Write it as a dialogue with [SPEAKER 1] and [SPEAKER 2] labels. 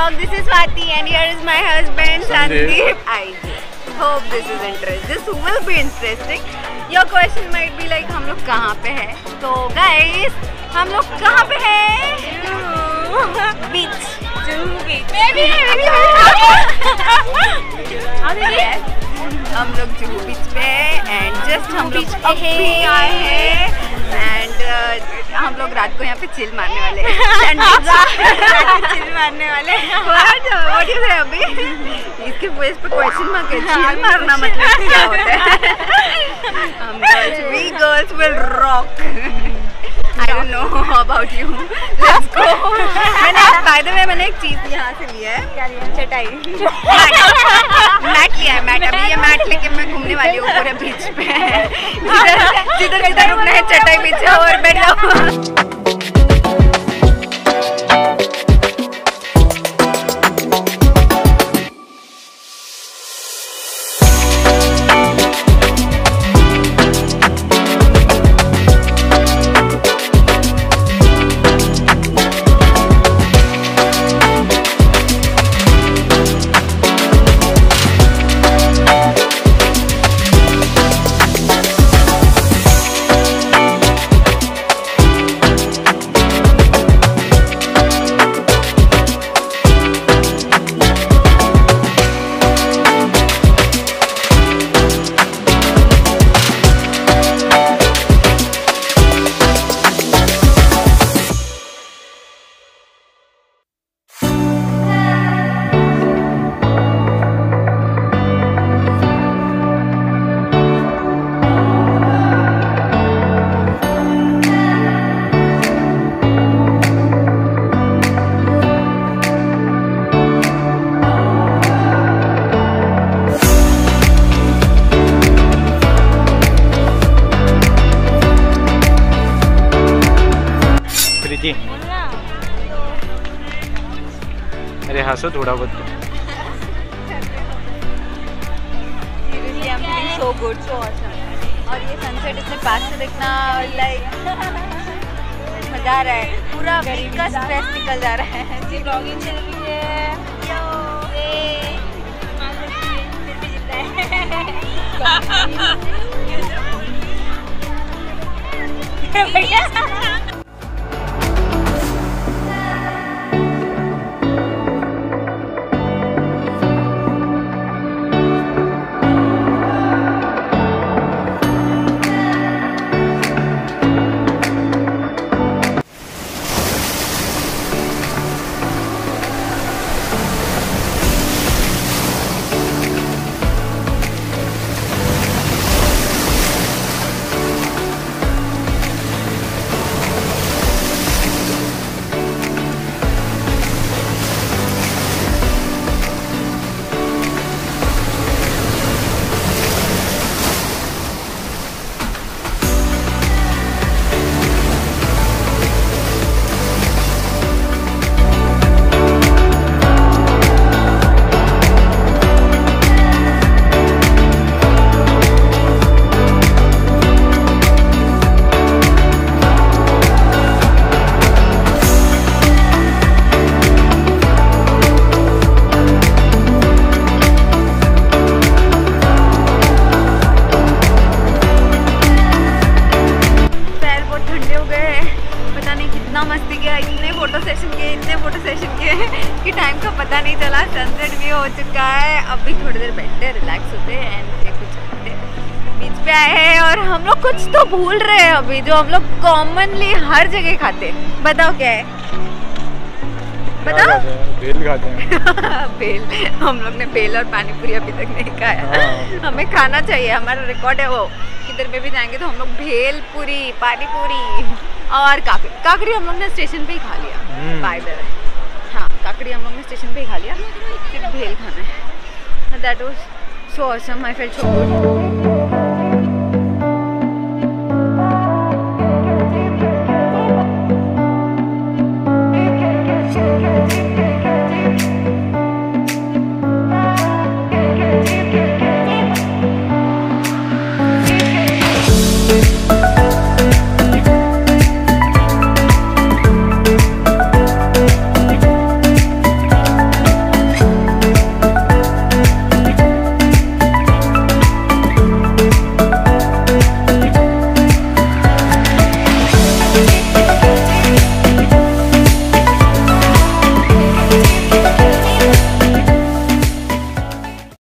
[SPEAKER 1] Vlog. This is Swati and here is my husband
[SPEAKER 2] Sandeep.
[SPEAKER 1] I hope this is interesting. This will be interesting. Your question might be like हम लोग कहाँ पे हैं? तो guys, हम लोग कहाँ पे हैं? Beach. हम लोग जुहू बीच पे एंड जस्ट हम बीच अभी आए हैं एंड हम लोग रात को यहाँ पे चिल मारने वाले चिल मारने वाले अभी? इसके फेस पे क्वेश्चन मार्क है। चिल मारना मतलब क्या होता है? हम girls we girls will rock I don't know about you let's go मैंने बाय द वे मैंने एक चीज़ यहाँ से ली है। क्या लिया? चटाई। मैट लिया है मैट। अभी ये मैट लेके मैं घूमने वाली हूँ पूरे बीच पे। जिधर जिधर जिधर रुकना है चटाई पीछे और बैठ जाओ।
[SPEAKER 2] अरे हंसो थोड़ा बहुत।
[SPEAKER 1] Seriously, so good, so awesome. और ये सनसेट इतने पास से देखना लाइक मज़ा आ रहा है। पूरा वीक का स्ट्रेस निकल जा रहा है। जी ब्लॉगिंग चल रही है। भी हो चुका है। अब भी थोड़ी देर बैठते हैं रिलैक्स होते हैं एंड कुछ करते हैं। बीच पे आए हैं और हम लोग कुछ तो भूल रहे हैं अभी जो हम लोग कॉमनली हर जगह खाते हैं। बताओ क्या है? बताओ।
[SPEAKER 2] बेल खाते हैं
[SPEAKER 1] बेल हम लोग ने बेल और पानी पूरी अभी तक नहीं खाया।
[SPEAKER 2] हाँ।
[SPEAKER 1] हमें खाना चाहिए हमारा रिकॉर्ड है वो। किधर में भी जाएँगे तो हम लोग भेल पूरी पानी पूरी और काकड़ी। काकड़ी हम लोग ने स्टेशन पे ही खा लिया।
[SPEAKER 2] हम्म।
[SPEAKER 1] बाय द वे हाँ पकड़ी हम लोग ने स्टेशन पे ही खा लिया। सिर्फ़ भेल खाना है। That was so awesome I felt so